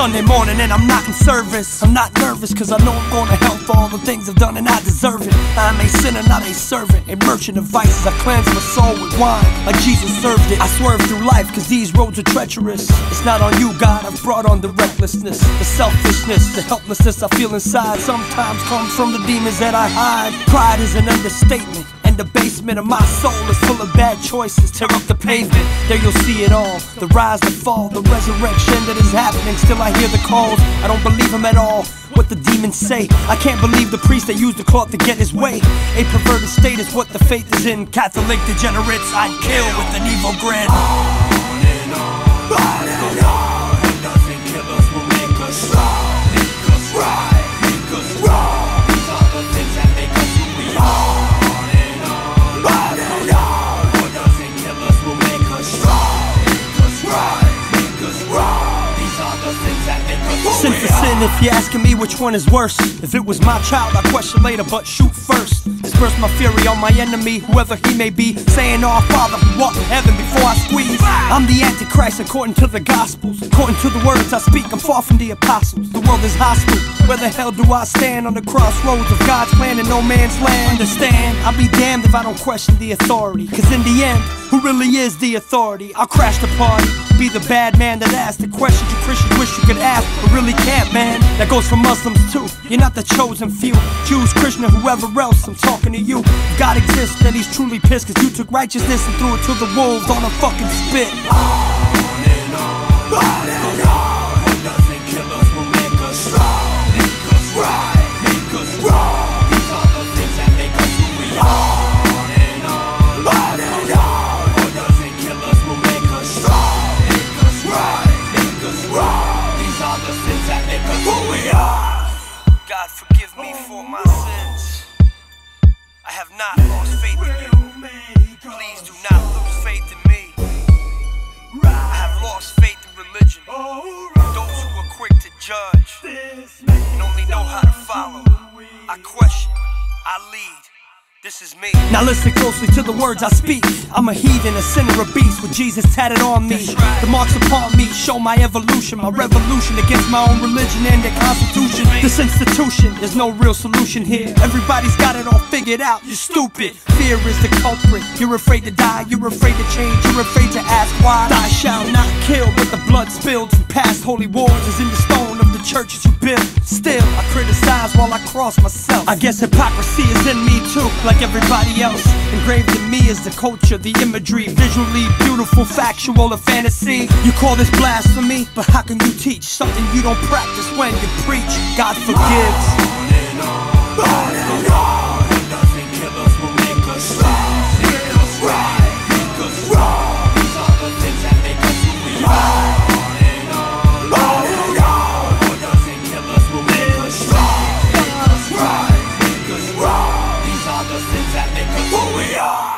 Sunday morning and I'm not in service. I'm not nervous cause I know I'm gonna help for all the things I've done and I deserve it. I'm a sinner, not a servant. A merchant of vices. I cleanse my soul with wine like Jesus served it. I swerve through life cause these roads are treacherous. It's not on you, God. I've brought on the recklessness, the selfishness, the helplessness I feel inside. Sometimes comes from the demons that I hide. Pride is an understatement. The basement of my soul is full of bad choices. Tear up the pavement, there you'll see it all. The rise, the fall, the resurrection that is happening. Still, I hear the calls. I don't believe them at all. What the demons say. I can't believe the priest that used the cloth to get his way. A perverted state is what the faith is in. Catholic degenerates, I'd kill with an evil grin. opposite Sin for sin, if you're asking me which one is worse. If it was my child, I'd question later, but shoot first. Disperse my fury on my enemy, whoever he may be. Saying, Our Father who art in heaven before I squeeze. I'm the Antichrist according to the Gospels. According to the words I speak, I'm far from the apostles. The world is hostile. Where the hell do I stand on the crossroads of God's plan and no man's land? Understand, I'll be damned if I don't question the authority. Cause in the end, who really is the authority? I'll crash the party, be the bad man that asks the questions you Christians wish you could ask, really can't, man. That goes for Muslims too. You're not the chosen few. Jews, or whoever else, I'm talking to you. If God exists, then he's truly pissed, cause you took righteousness and threw it to the wolves on a fucking spit. God not lost faith in you. Please do not lose faith in me. I have lost faith in religion. Those who are quick to judge and only know how to follow. I question, I lead. This is me. Now listen closely to the words I speak. I'm a heathen, a sinner, a beast with Jesus tatted on me. The marks upon me show my evolution, my revolution against my own religion and the constitution. This institution, there's no real solution here. Everybody's got it all figured out. You're stupid. Fear is the culprit. You're afraid to die, you're afraid to change, you're afraid to ask why. Thou shalt not kill, but the blood spilled from past holy wars is in the stone of the churches you built. Still, I criticize while I cross myself. I guess hypocrisy is in me too, like everybody else. Engraved in me is the culture, the imagery, visually beautiful, factual, or fantasy. You call this blasphemy, but how can you teach something you don't practice when you preach? God forgives. Who.